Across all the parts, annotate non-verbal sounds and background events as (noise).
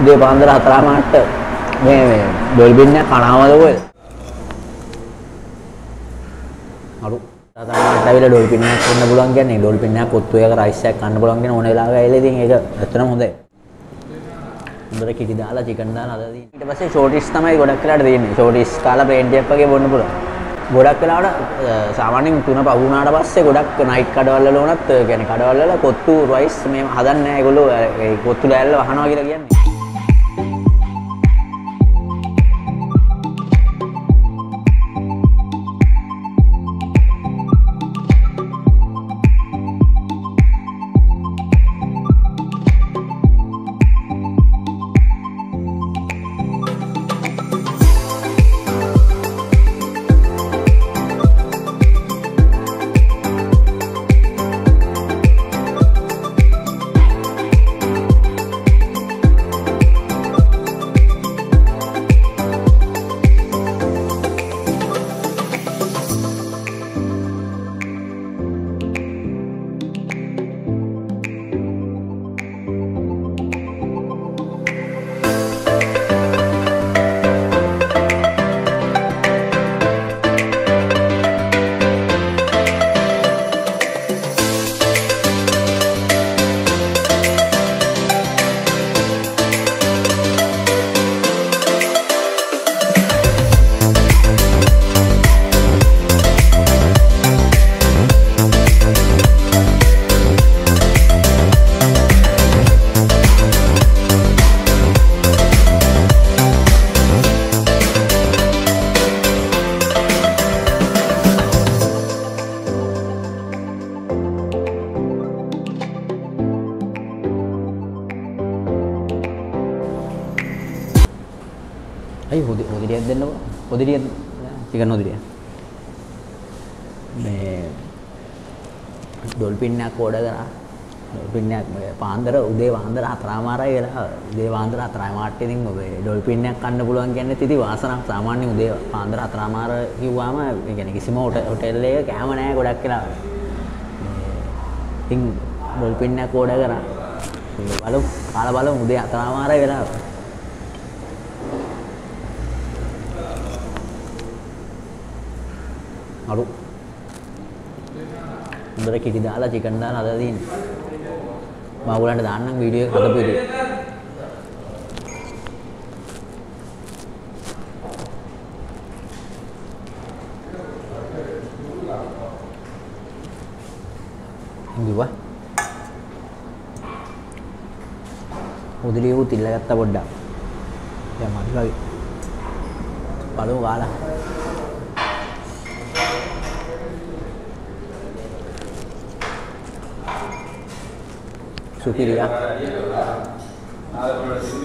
උදේ පාන්දර හතරමාරට මේ මේ ඩොල්බින් එක කනවද ඔය? අරු හතරමාරට ඇවිල්ලා ඩොල්බින් එකක් කන්න පුළුවන් කියන්නේ ඩොල්බින් එකක් ඔත්තු එකක රයිස් එකක් කන්න පුළුවන් කියන ඕන වෙලාවක ඇවිල්ලා ඉතින් ඒක ඇත්තටම හොඳයි. හොඳට කිරි දාලා චිකන් දාලා හදලා තියෙනවා. ඊට පස්සේ ෂෝටිස් තමයි ගොඩක් වෙලාට තියෙන්නේ. ෂෝටිස් කාලා ප්ලේන් ටිකක් වගේ බොන්න පුළුවන්. ගොඩක් වෙලාවට සාමාන්‍යයෙන් තුන පහ වුණාට පස්සේ ගොඩක් නයිට් කඩවල් වල උනත් කියන්නේ කඩවල් වල කොත්තු රයිස් මේ හදන්නේ නැහැ ඒගොල්ලෝ ඒ කොත්තු ලෑල්ල වහනවා කියලා කියන්නේ. අයි හොදි හොදිරියක් දෙන්නකෝ? හොදිරිය චිකන් හොදිරිය මේ ඩොල්පින් එකක් ඕඩර් කරා. ඩොල්පින් එකක් පාන්දර උදේ පාන්දර හතරමාරයි වෙලා. උදේ පාන්දර හතරමාරට ඉතින් ඔබ ඩොල්පින් එකක් කන්න පුළුවන් කියන්නේ ඉතින් වාසනාවක්. සාමාන්‍ය උදේ පාන්දර හතරමාර කිව්වම ඒ කියන්නේ කිසිම හොටෙල් එකක කෑම නැහැ ගොඩක් වෙලා. ඉතින් ඩොල්පින් එකක් ඕඩර් කරා. බලමු කාලා බලමු උදේ හතරමාරයි වෙලා. අරු හොඳට කිරි දාලා චිකන් දාලා හදලා තියෙන්නේ. මම ඔයගලන්ට දාන්නම් වීඩියෝ එක හදපු විදිය ඉංගුවා උදලිය උත් ඉල්ලගත්ත පොඩ්ඩක්. දැන් මදි වගේ. බලමු කාලා. සුපිරියා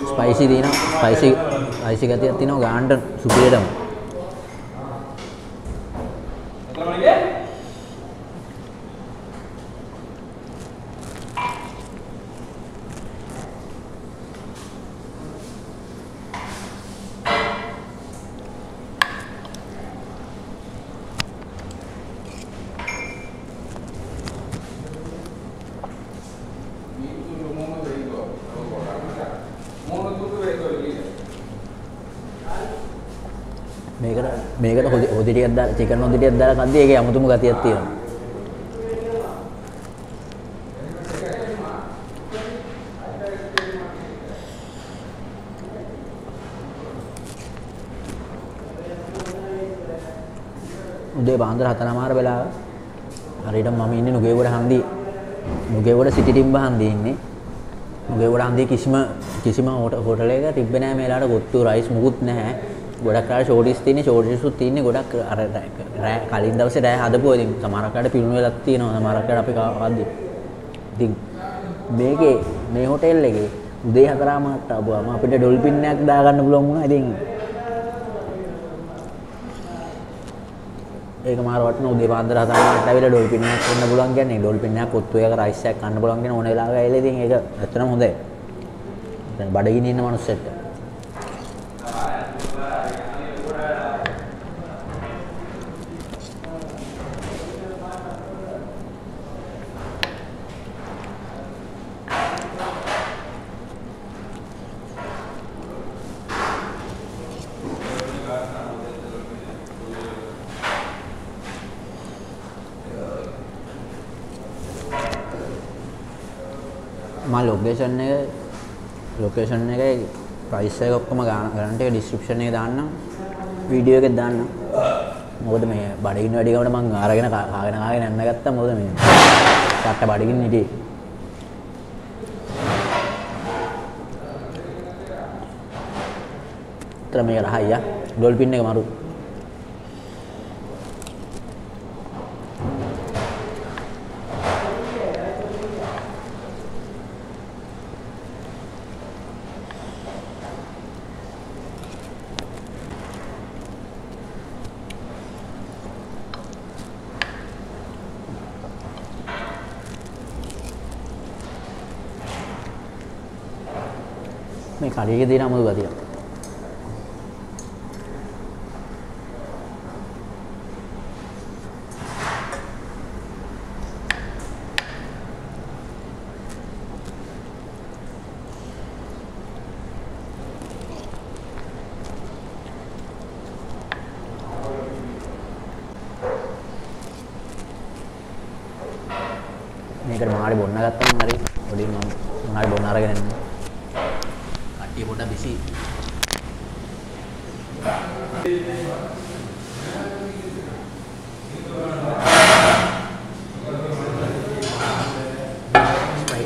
ස්පයිසි තියෙනවා ස්පයිසි ස්පයිසි ගතියක් තියෙනවා ගානට සුපිරියටම මේකට මේකට හොදි හොදි ටිකක් දාලා චිකන් හොදි ටිකක් දාලා කද්දී ඒකේ අමුතුම ගතියක් තියෙනවා. උදේ පාන්දර හතරමාර වෙලාව හරියට මම ඉන්නේ නුගේගොඩ හන්දියේ. නුගේගොඩ සිටි ටිම්බ හන්දියේ ඉන්නේ. නුගේගොඩ හන්දියේ කිසිම කිසිම හෝටලයක තිබ්බේ නැහැ මේලාට ගොත්තු රයිස් මුකුත් නැහැ. ගොඩක් අර ෂෝටිස් තියෙන්නේ ෂෝටිස්ුත් තියෙන්නේ ගොඩක් අර රෑ කලින් දවසේ රෑ හදපුවා ඉතින් සමහරකට පිරුණු වෙලක් තියෙනවා සමහරකට අපි කවද්දි ඉතින් මේකේ මේ හොටෙල් එකේ උදේ හතරමාරට ආවම අපිට ඩොල්ෆින් එකක් දාගන්න පුළුවන් වුණා. ඉතින් ඒක මාර වටින උදේ පාන්දර හතරමාරට ඇවිල්ලා ඩොල්ෆින් එකක් කන්න පුළුවන් කියන්නේ. ඩොල්ෆින් එකක් කොත්තු එකක රයිස් එකක් කන්න පුළුවන් කියන ඕන වෙලාවක ඇවිල්ලා ඉතින් ඒක ඇත්තටම හොඳයි. දැන් බඩගිනි ඉන්න මනුස්සයෙක්ට මම ලොකේෂන් එක ලොකේෂන් එකේ ප්‍රයිස් එක ඔක්කොම ගාන ගන්න ටික ඩිස්ක්‍රිප්ෂන් එකේ දාන්නම්. වීඩියෝ එකේ දාන්නම්. මොකද මේ බඩගින්න වැඩි ගමන මං අරගෙන කා- කාගෙන කාගෙන යන්න ගත්තා. මොකද මේ කට්ට බඩගින්න හිටියේ. තර මේක රහයි යා ඩොල්ෆින් එක මරු. මේ කඩේක තියෙන අමුතු ගතිය මේකට මොනාරි බොන්න ගත්තම හරි. පොඩි මම මොනාරි බොන්න අරගෙන එන්න ස්ප්‍රයිට්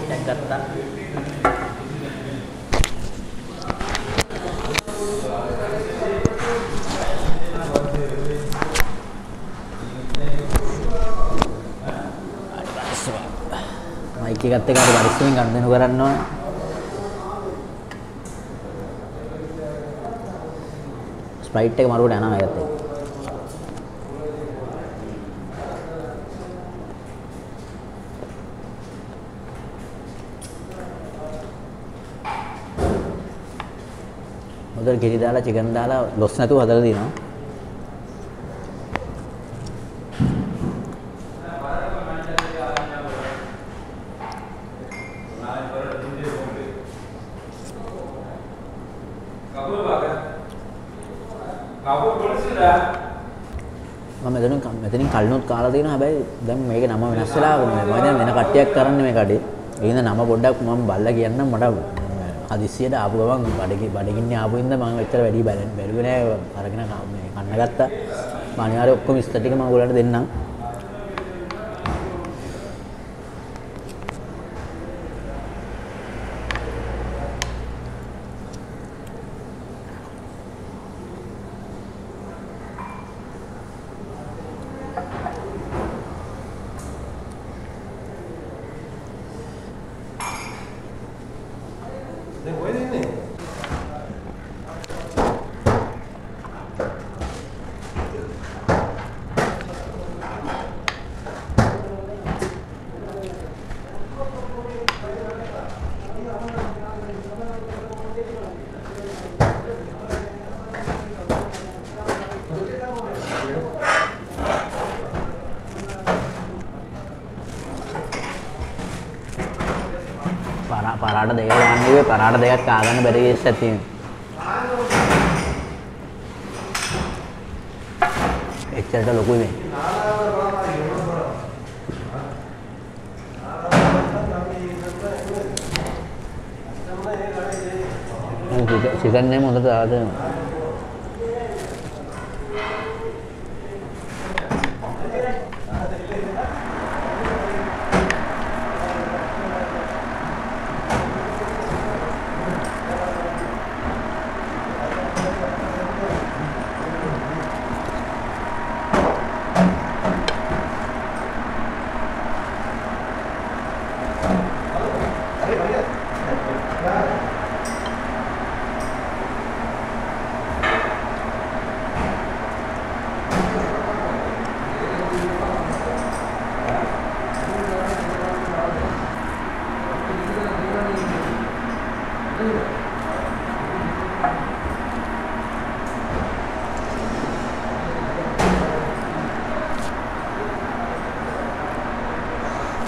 එකක් ගත්තා මයික් එකත් එක්ක අර පරිස්සමෙන් ගනුදෙනු කරන්න ඕන. ස්ප්‍රයිට් එක මරුවට යනවා ඒකත් එක්ක. හොඳට කිරි දාලා චිකන් දාලා ලොස් නැතුව හදලා දිනවා. කලිනුත් කාලා තියෙනවා හැබැයි දැන් මේක නම වෙනස් වෙලා මම දැන් වෙන කට්ටියක් කරන්නේ මේ කඩේ. ඒකින්ද නම පොඩ්ඩක් මම බල්ලා කියන්නම් මට හදිස්සියට ආපු ගමන් බඩගි බඩගින්නේ ආපු හින්දා මම එච්චර වැඩි බැලුවේ බැලුවේ නෑ අරගෙන කා- මේ කන්න ගත්තා. මම අනිවාර්යයෙන් ඔක්කොම විස්තර ටික මම ඔයගොල්ලන්ට දෙන්නම්. දැන් කොහෙද ඉන්නේ? පරා පරාට දෙක ගන්න ඉවේ පරාට දෙකක් කාගන්න බැරි කේස් එකක් තියෙනවා. එච්චරට ලොකුයි මේ. (laughs) චිකන් නේ හොඳට දාලා දෙනවා.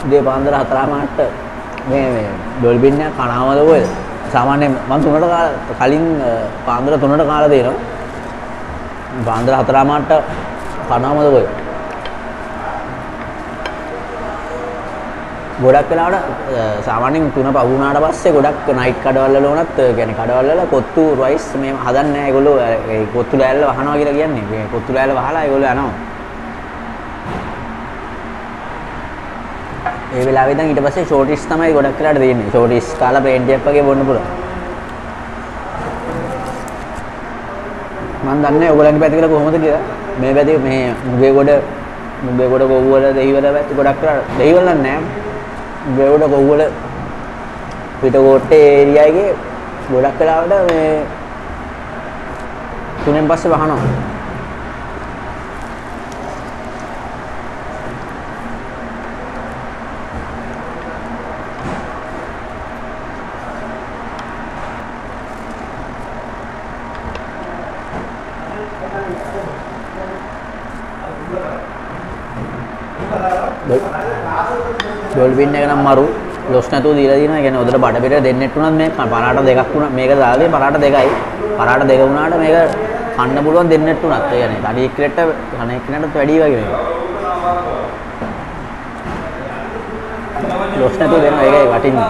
උදේ පාන්දර හතරමාට මේ මේ ඩොල්බින් එක කනවද කොහෙද? සාමාන්‍යයෙන් මම තුනට කාලා කලින් අ, පාන්දර තුනට කාලා දෙනවා. පාන්දර හතරමාට කනවද කොහෙද? ගොඩක් වෙලාවට අ, සාමාන්‍යයෙන් තුන පහ වුණාට පස්සේ ගොඩක් නයිට් කඩවල වල උනත් අ, කියන්නේ කඩවල වල කොත්තු රයිස් මේ හදන්නේ නැහැ ඒගොල්ලෝ අ, ඒ කොත්තු ලෑල්ල වහනවා කියලා කියන්නේ මේ කොත්තු ලෑල්ල වහලා ඒගොල්ලෝ යනවා ඒ වෙලාවේ ඉඳන් ඊට පස්සේ ෂෝටිස් තමයි ගොඩක් වෙලාට දෙන්නේ. ෂෝටිස් කාලා ප්ලේන් ටිකක් වගේ බොන්න පුළුවන්. මම දන්නේ නැහැ ඔයගොල්ලන්ගේ පැත්තේ කියලා කොහොමද කියලා. මේ පැත්තේ මේ මුගේ ගොඩ මුගේ ගොඩ කොව්වල දෙහිවල පැත්තේ ගොඩක් වෙලාට දෙහිවල නම් නැහැ මුගේ ගොඩ කොව්වල පිටකොට්ටේ ඒරියා එකේ ගොඩක් වෙලාවට මේ තුනෙන් පස්සේ වහනවා. ඩොල්බින් එක නම් මරු ලොස් නැතුව දීලා දිනවා. ඒ කියන්නේ උදේට බඩ පිට දෙන්නෙත් උනත් මේ පරාට දෙකක් වුණා. මේක දාලා පරාට දෙකයි. පරාට දෙක වුණාට මේක කන්න පුළුවන් දෙන්නෙත් උනත්. ඒ කියන්නේ තනි එක්කෙනෙක්ට කන එක්කෙනාට වැඩි වගේ මේක. ලොස් නැතුව දෙනවා. ඒකයි වටින්නේ.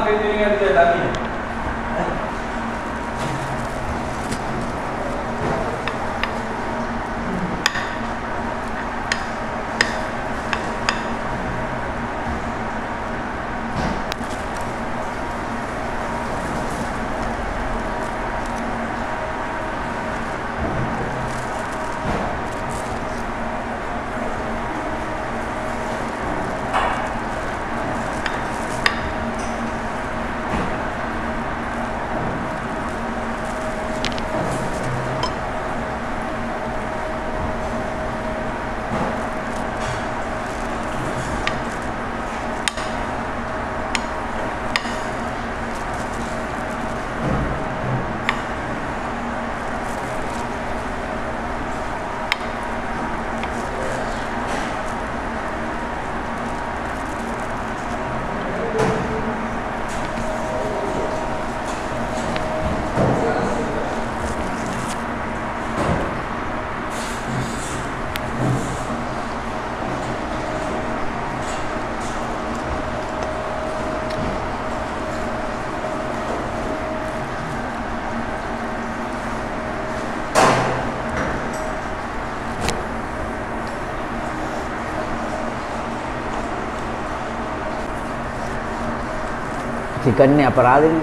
චිකන් නේ අපරාධනේ.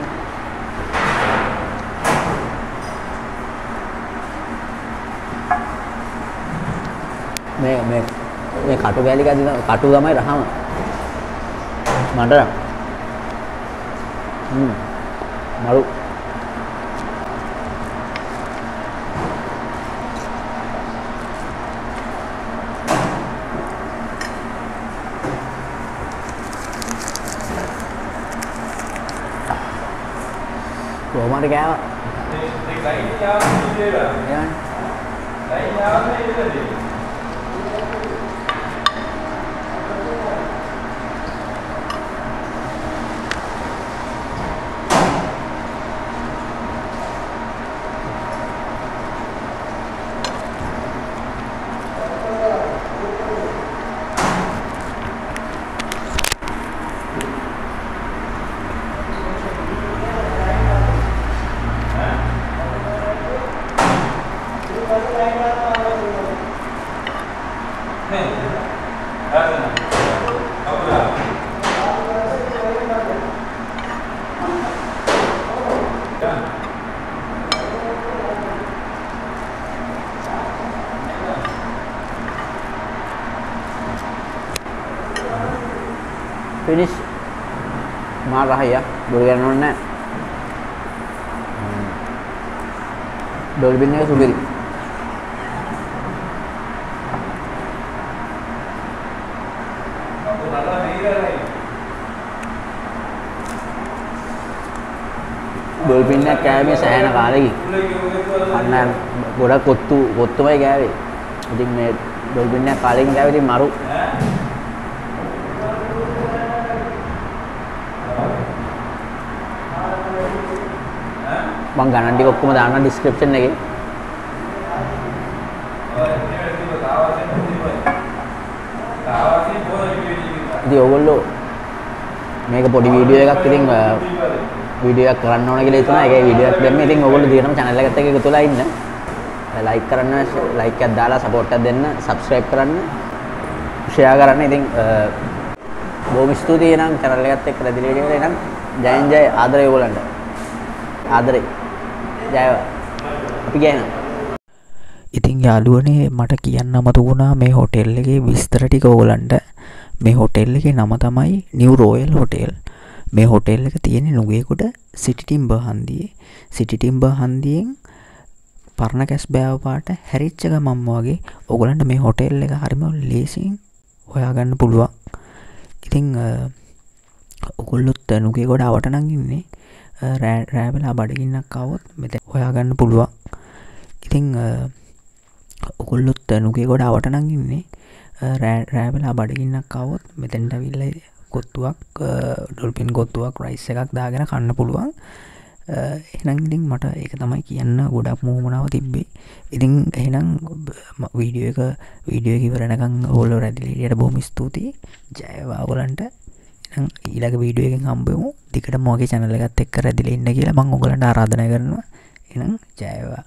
මේ මේ මේ කටු කැලි කැදි කටු තමයි රහම. මට නම්. හ්ම්. මරු của Monaco thì, thì đẩy nhau đi đi rồi đấy nhau đi đi burger nonnya dolbinnya subiri ඩොල්පින්නක් කෑමේ සෑහෙන කාලෙකින්. අන්න ගොඩක් කොත්තු කොත්තුමයි කෑවේ. ඉතින් මේ ඩොල්පින්නක් කාලෙකින් කෑවේ. ඉතින් මරු මං ගණන් ටික ඔක්කොම දාන්න ඩිස්ක්‍රිප්ෂන් එකේ ඉතින් ඕගොල්ලෝ මේක පොඩි වීඩියෝ එකක් ඉතින් වීඩියෝ එකක් කරන්න ඕන කියලා හිතුණා. ඒකේ වීඩියෝ එකක් දැම්මේ. ඉතින් ඔයගොල්ලෝ දිගටම channel එකත් එක්ක එකතු වෙලා ඉන්න. ලයික් කරන්න, ලයික් එකක් දාලා සපෝට් එකක් දෙන්න, subscribe කරන්න, share කරන්න. ඉතින් බොහොම ස්තුතියි එනම් channel එකත් එක්ක රැඳිලා ඉන්න එනම් ජයෙන් ජය ආදරය ඔයගොල්ලන්ට. ආදරේ. ජයවා. අපි ගෑනවා. ඉතින් යාළුවනේ මට කියන්න අමතු වුණා මේ හොටෙල් එකේ විස්තර ටික ඕගලන්ට. මේ හොටෙල් එකේ නම තමයි නිව් රෝයල් හොටෙල් මේ හොටෙල් එක තියෙන්නේ නුගේකුඩ සිටිටිම්බ හන්දියේ. සිටිටිම්බ හන්දියෙන් පරණ කැස් බෑවපාට හැරිච්ච ගමම් වගේ ඔගලන්ට මේ හොටෙල් එක හරිම ලේසින් හොයාගන්න පුළුවන්. ඉතිං ඔකොල්ලොත් නුගේ ගොඩ අවටනං ඉන්නේ. රෑවෙලා බඩගින්නක් කවොත් මෙත හොයාගන්න පුළුවන්. ඉතිං ඔකුල්ලොත් නුගේ ගොඩ අවටනං ඉන්නේ. රෑවෙලා බඩගින්නක් කවොත් මෙතැන්ට විල්ල කොත්තුවක් ඩොල්පින් ගොත්තුවක් රයිස් එකක් දාගෙන කන්න පුළුවන්. එනංඉතින් මට ඒක තමයි කියන්න ගොඩක් මූමනාව තිබ්බේ. ඉතිං එහනම් වීඩියෝ එක වීඩියෝ කිවරණකං හෝල්ල රැදිලියට බොහම ස්තුතියි. ජයවාගොලන්ට ඊලක වීඩියෝෙන් හම්බමු. දිකට මෝගේ චනලගත් එක්ක රැදිල ඉන්න කියලා මං ඔගලන්ට ආරාධන කරනවා. එනම් ජයවා